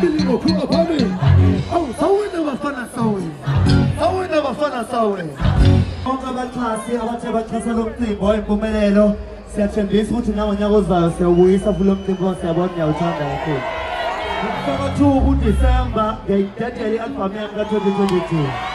onke abaxhasi abathe baxhasa lo mcimbo impumelelo siyathembisa ukuthi nangonyaka ozayo siyawubuyisa futhi lo mcimbo siyabona niyawuthanda kakhulu ukufaka 2 udisemba ngeyidedele i-albhamu yami ka-2022